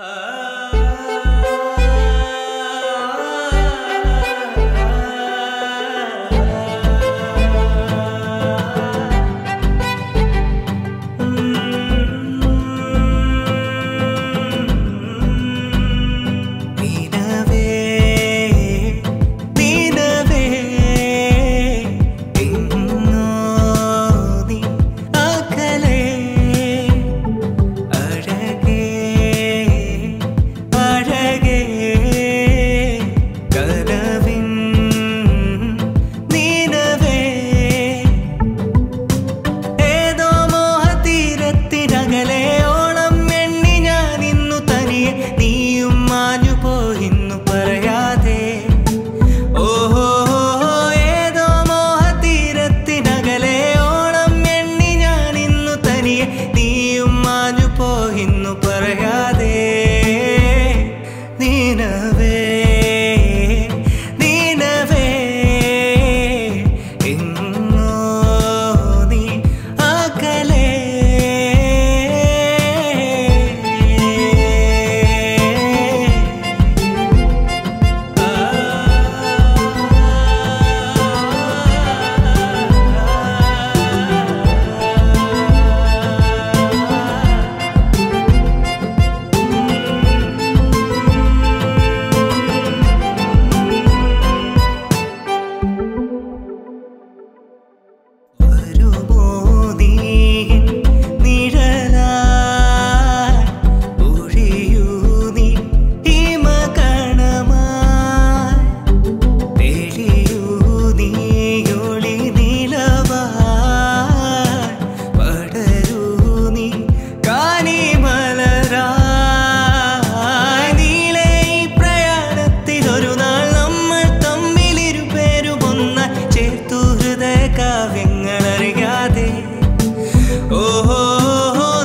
啊 കാവ്യങ്ങളറിയാതെ. ഓഹോ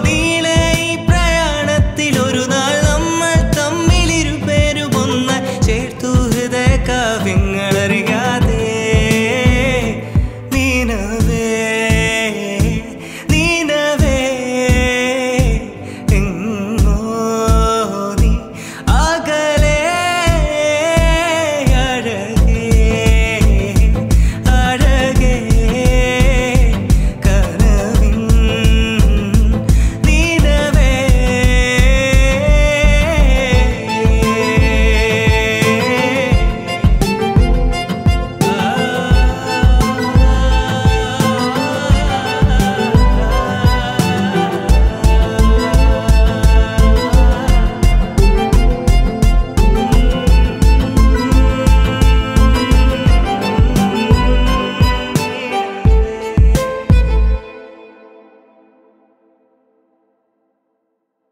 നീളെ ഈ പ്രയാണത്തിൽ ഒരു നാൾ നമ്മൾ തമ്മിലിരുപേരുമൊന്ന് ചേർത്തു. ഹൃദയ കാവ്യങ്ങളറിയാതെ